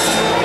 Christ.